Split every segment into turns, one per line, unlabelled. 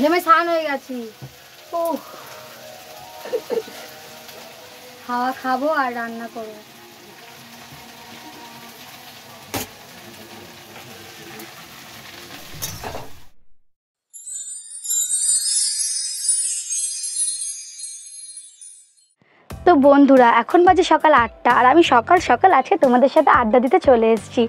ঘেমে স্নান হয়ে গেছি। ও খাওয়া খাব আর রান্না করব। বন্ধুরা, এখন বাজে সকাল আটটা আর আমি সকাল সকাল আজকে তোমাদের সাথে আড্ডা দিতে চলে এসেছি।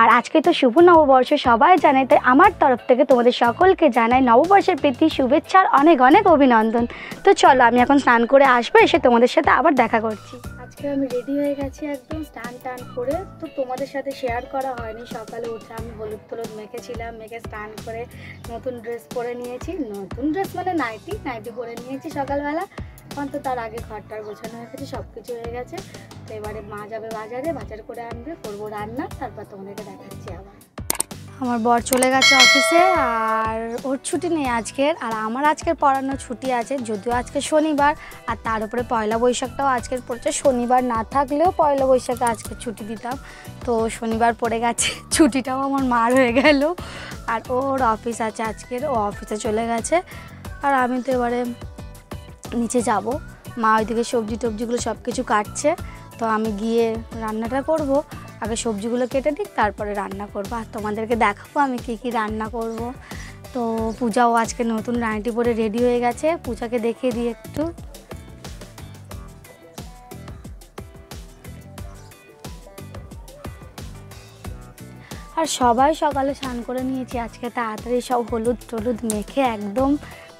আর আজকে তো শুভ নববর্ষ, সবাই জানে, তাই আমার তরফ থেকে তোমাদের সকলকে জানাই নববর্ষের প্রীতি শুভেচ্ছার অনেক অনেক অভিনন্দন। তো চলো, আমি এখন স্নান করে আসব, এসে তোমাদের সাথে আবার দেখা করছি। আজকে আমি রেডি হয়ে গেছি একদম স্নান টান করে। তো তোমাদের সাথে শেয়ার করা হয়নি, সকালে উঠে আমি হলুদ টলুদ মেখেছিলাম, মেখে স্নান করে নতুন ড্রেস পরে নিয়েছি। নতুন ড্রেস মানে নাইটি নাইটি পরে নিয়েছি সকালবেলা। তো তার আগে ঘরটার গোছানো হয়ে গেছে সব কিছু হয়ে গেছে। তো এবারে মা যাবে বাজারে, বাজার করে আনবে, করব রান্না, তারপর তোমাদেরকে দেখাচ্ছি আবার। আমার বর চলে গেছে অফিসে, আর ওর ছুটি নেই আজকের, আর আমার আজকের পড়ানো ছুটি আছে, যদিও আজকে শনিবার, আর তার উপরে পয়লা বৈশাখটাও আজকের পড়ছে। শনিবার না থাকলেও পয়লা বৈশাখে আজকে ছুটি দিতাম। তো শনিবার পড়ে গেছে, ছুটিটাও আমার মার হয়ে গেল। আর ওর অফিস আছে আজকের, ও অফিসে চলে গেছে। আর আমি তো এবারে নিচে যাব। মা ওইদিকে সবজি টবজিগুলো সব কিছু কাটছে। তো আমি গিয়ে রান্নাটা করব। আগে সবজিগুলো কেটে দিক, তারপরে রান্না করব। আর তোমাদেরকে দেখাবো আমি কী কী রান্না করব। তো পূজাও আজকে নতুন নাইটি পরে রেডি হয়ে গেছে। পূজাকে দেখিয়ে দিই একটু। আর সবাই সকালে স্নান করে নিয়েছি। আজকে তাড়াতাড়ি সব হলুদ টলুদ মেখে একদম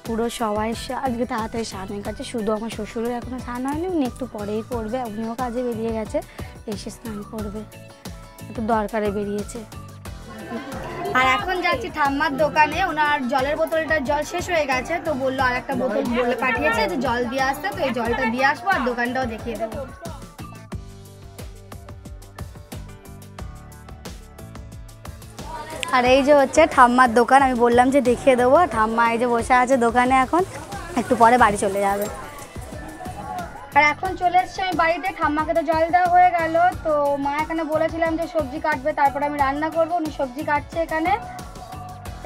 পুরো সবাই আজকে তাড়াতাড়ি স্নান কাছে শুধু আমার শ্বশুরের এখনও স্নান হয়নি, উনি একটু পরেই করবে উনিও কাজে বেরিয়ে গেছে, এসে স্নান করবে। একটু দরকারে বেরিয়েছে। আর এখন যাচ্ছি ঠাম্মার দোকানে, ওনার জলের বোতলটা, জল শেষ হয়ে গেছে, তো বলল আর একটা বোতল বলে পাঠিয়েছে যে জল দিয়ে আসতে, তো এই জলটা দিয়ে আসব আর দোকানটাও দেখিয়ে দেবো। আর এই যে হচ্ছে ঠাম্মার দোকান, আমি বললাম যে দেখিয়ে দেবো। ঠাম্মা এই যে বসে আছে দোকানে এখন, একটু পরে বাড়ি চলে যাবে। আর এখন চলে এসছি আমি বাড়িতে, ঠাম্মাকে তো জল দেওয়া হয়ে গেল। তো মা এখানে বলেছিলাম যে সবজি কাটবে, তারপরে আমি রান্না করব, উনি সবজি কাটছে এখানে।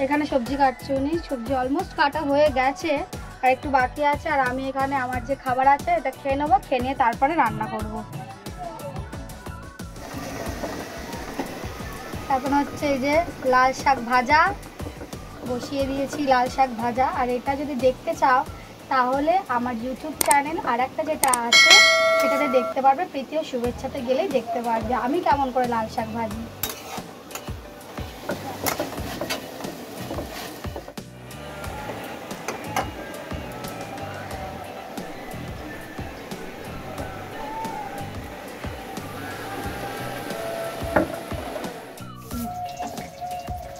এখানে সবজি কাটছে উনি, সবজি অলমোস্ট কাটা হয়ে গেছে। আর একটু বাকি আছে, আর আমি এখানে আমার যে খাবার আছে, এটা খেয়ে নেব, খেয়ে নিয়ে তারপরে রান্না করব। এখন হচ্ছে এই যে লাল শাক ভাজা, বসিয়ে দিয়েছি লাল শাক ভাজা। আর এটা যদি দেখতে চাও, তাহলে আমার ইউটিউব চ্যানেল আর একটা যেটা আছে, সেটাতে দেখতে পারবে। প্রীতি ও শুভেচ্ছাতে গেলেই দেখতে পারবে। আমি কেমন করে লাল শাক ভাজি?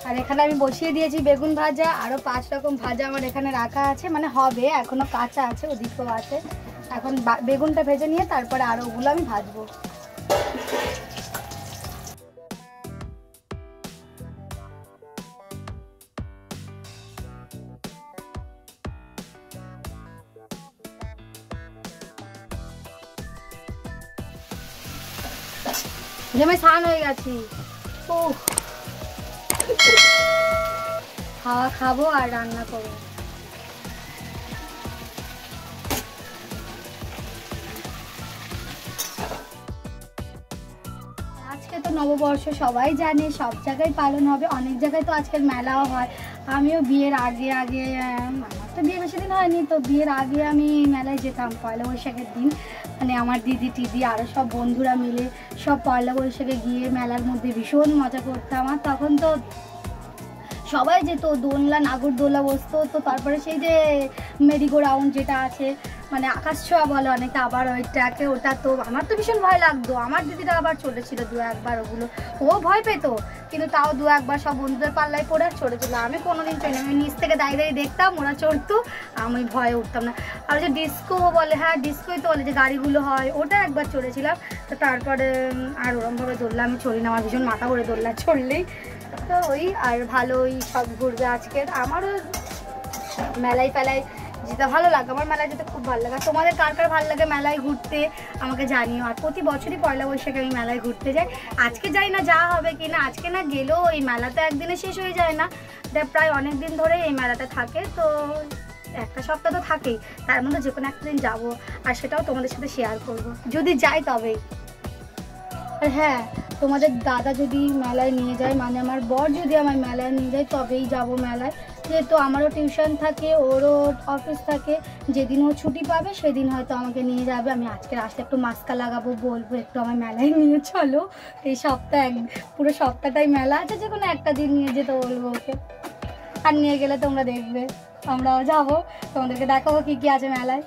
আর এখানে আমি বসিয়ে দিয়েছি বেগুন ভাজা আরও পাঁচ রকম ভাজা আমার এখানে রাখা আছে মানে হবে, এখনও কাঁচা আছে ওদিকেও আছে। এখন বেগুনটা ভেজে নিয়ে তারপরে আরও ওগুলো আমি ভাজবো। ঘেমে স্নান হয়ে গেছি। ও খাওয়া খাব আর রান্না করব। আজকে তো নববর্ষ, সবাই জানে, সব জায়গায় পালন হবে, অনেক জায়গায় তো আজকের মেলাও হয়। আমিও বিয়ের আগে আগে তো বিয়ে বেশি দিন হয়নি, তো বিয়ের আগে আমি মেলায় যেতাম, পয়লা বৈশাখের দিন। মানে আমার দিদি, টিদি আরও সব বন্ধুরা মিলে সব পয়লা বৈশাখে গিয়ে মেলার মধ্যে ভীষণ মজা করতাম। আর তখন তো সবাই যেত, দোলনা নাগরদোলা বসতো, তো তারপরে সেই যে মেরিগো রাউন্ড যেটা আছে মানে আকাশ ছোঁয়া বলে অনেকে আবার ওইটাকে ওটা তো আমার তো ভীষণ ভয় লাগতো। আমার দিদিরা আবার চলেছিল দু একবার ওগুলো। ও ভয় পেতো, কিন্তু তাও দু একবার সব বন্ধুদের পাল্লায় পড়ে চড়েছিল আমি কোনোদিন চড়িনি আমি নিচ থেকে দাঁড়িয়ে দাঁড়িয়ে দেখতাম, ওরা চড়তো, আমি ভয়ে উঠতাম না। আর ওই যে ডিস্কো বলে হ্যাঁ ডিস্কোই তো বলে যে গাড়িগুলো হয়, ওটা একবার চড়েছিলাম। তো তারপরে আর ওরমভাবে ধরলাম আমি চড়ি না আমার ভীষণ মাথা করে ধরলাম চড়লেই। তো ওই, আর ভালোই সব ঘুরবে আজকের আমারও মেলায় ফেলায় যেতে ভালো লাগে, আমার মেলায় যেতে খুব ভালো লাগে। তোমাদের কার কার ভালো লাগে মেলায় ঘুরতে, আমাকে জানিও। আর প্রতি বছরই পয়লা বৈশাখে আমি মেলায় ঘুরতে যাই। আজকে যাই না, যা হবে কি না, আজকে না গেলেও এই মেলা তো একদিনে শেষ হয়ে যায় না। প্রায় অনেক দিন ধরে এই মেলাটা থাকে, তো একটা সপ্তাহ তো থাকেই। তার মধ্যে যে কোনো একটা দিন যাব, আর সেটাও তোমাদের সাথে শেয়ার করব। যদি যাই তবেই। হ্যাঁ তোমাদের দাদা যদি মেলায় নিয়ে যায় মানে আমার বর যদি আমার মেলায় নিয়ে যায়, তবেই যাব মেলায়। যেহেতু আমারও টিউশন থাকে, ওরও অফিস থাকে, যেদিন ও ছুটি পাবে, সেদিন হয়তো আমাকে নিয়ে যাবে। আমি আজকে আসলে একটু মাস্কা লাগাবো, বলব, একটু আমার মেলায় নিয়ে চলো। এই সপ্তাহ এক, পুরো সপ্তাহটাই মেলা আছে, যে কোনো একটা দিন নিয়ে যেতে বলব ওকে। আর নিয়ে গেলে তোমরা দেখবে। আমরাও যাব, তোমাদেরকে দেখাবো কী কী আছে মেলায়।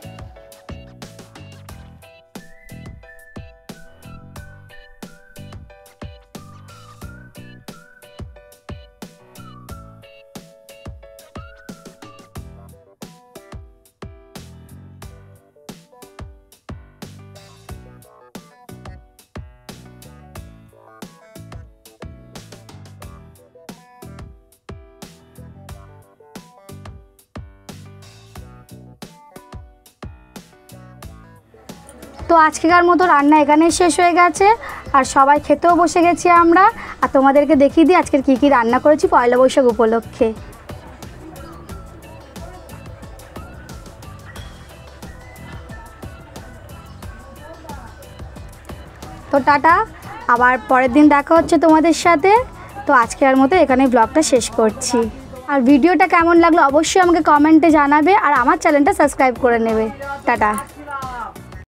তো আজকেকার মতো রান্না এখানেই শেষ হয়ে গেছে। আর সবাই খেতেও বসে গেছি আমরা। আর তোমাদেরকে দেখিয়ে দিই আজকের কী কী রান্না করেছি পয়লা বৈশাখ উপলক্ষে। তো টাটা। আবার পরের দিন দেখা হচ্ছে তোমাদের সাথে। তো আজকের মতো এখানে ব্লগটা শেষ করছি। আর ভিডিওটা কেমন লাগল অবশ্যই আমাকে কমেন্টে জানাবে। আর আমার চ্যানেলটা সাবস্ক্রাইব করে নেবে। টাটা।